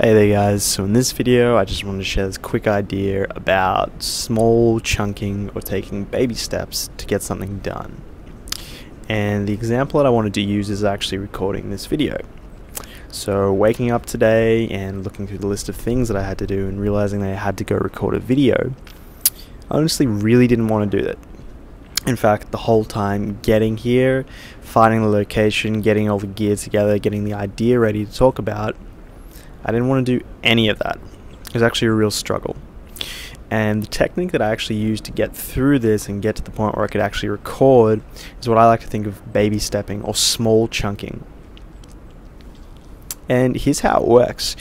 Hey there guys, so in this video I just wanted to share this quick idea about small chunking or taking baby steps to get something done. And the example that I wanted to use is actually recording this video. So waking up today and looking through the list of things that I had to do and realizing that I had to go record a video, I honestly really didn't want to do that. In fact, the whole time getting here, finding the location, getting all the gear together, getting the idea ready to talk about, I didn't want to do any of that. It was actually a real struggle. And the technique that I actually used to get through this and get to the point where I could actually record is what I like to think of baby stepping or small chunking. And here's how it works.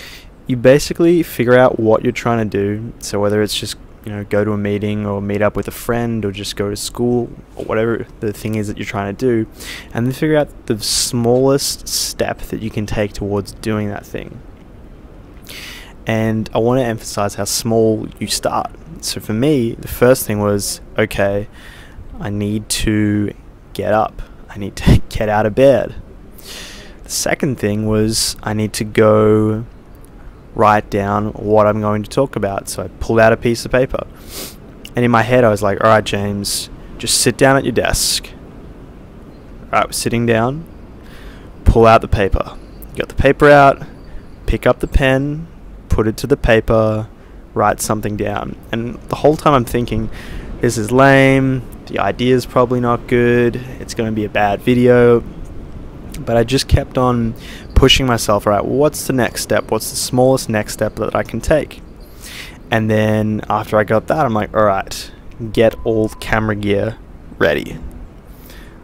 You basically figure out what you're trying to do. So whether it's just you know go to a meeting or meet up with a friend or just go to school or whatever the thing is that you're trying to do, and then figure out the smallest step that you can take towards doing that thing and I want to emphasize how small you start. So for me, the first thing was okay, I need to get up, I need to get out of bed. The second thing was I need to go write down what I'm going to talk about. So I pulled out a piece of paper, and in my head, I was like, all right, James, just sit down at your desk. All right, we're sitting down, pull out the paper. Got the paper out, pick up the pen, put it to the paper, write something down. And the whole time I'm thinking, this is lame, the idea is probably not good, it's going to be a bad video. But I just kept on pushing myself, right, what's the next step? What's the smallest next step that I can take? And then after I got that, I'm like, alright, get all camera gear ready.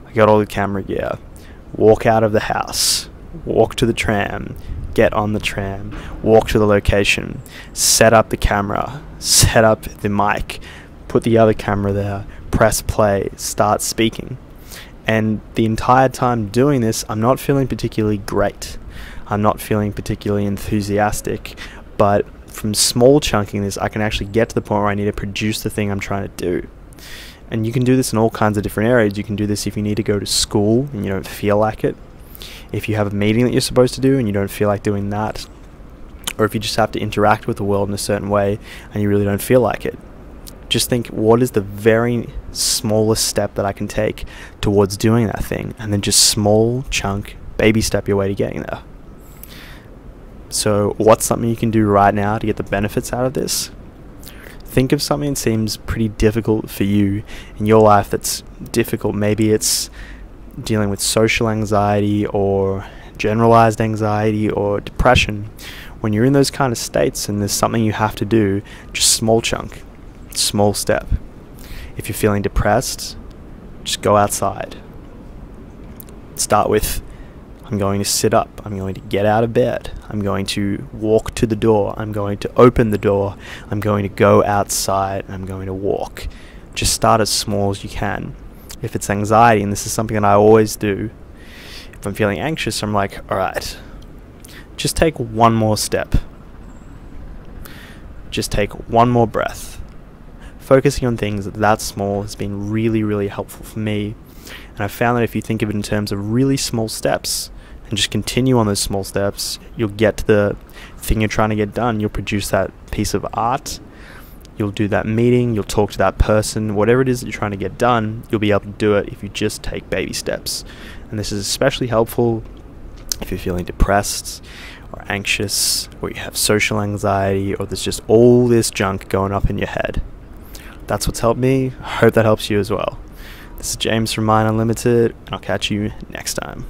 I got all the camera gear. Walk out of the house, walk to the tram, get on the tram, walk to the location, set up the camera, set up the mic, put the other camera there, press play, start speaking. And the entire time doing this, I'm not feeling particularly great. I'm not feeling particularly enthusiastic, but from small chunking this, I can actually get to the point where I need to produce the thing I'm trying to do. And you can do this in all kinds of different areas. You can do this if you need to go to school and you don't feel like it if you have a meeting that you're supposed to do and you don't feel like doing that, or if you just have to interact with the world in a certain way and you really don't feel like it. Just think what is the very smallest step that I can take towards doing that thing, and then just small chunk, baby step your way to getting there. So, what's something you can do right now to get the benefits out of this? Think of something that seems pretty difficult for you in your life that's difficult. Maybe it's dealing with social anxiety or generalized anxiety or depression, when you're in those kind of states and there's something you have to do, just small chunk, small step. If you're feeling depressed, just go outside. Start with I'm going to sit up. I'm going to get out of bed. I'm going to walk to the door. I'm going to open the door. I'm going to go outside. I'm going to walk. Just start as small as you can if it's anxiety, and this is something that I always do, if I'm feeling anxious, I'm like, alright, just take one more step. Just take one more breath. Focusing on things that small has been really, really helpful for me. And I've found that if you think of it in terms of really small steps, and just continue on those small steps, you'll get to the thing you're trying to get done. You'll produce that piece of art you'll do that meeting, you'll talk to that person, whatever it is that you're trying to get done, you'll be able to do it if you just take baby steps. And this is especially helpful if you're feeling depressed or anxious or you have social anxiety or there's just all this junk going up in your head. That's what's helped me. I hope that helps you as well. This is James from Mind Unlimited, and I'll catch you next time.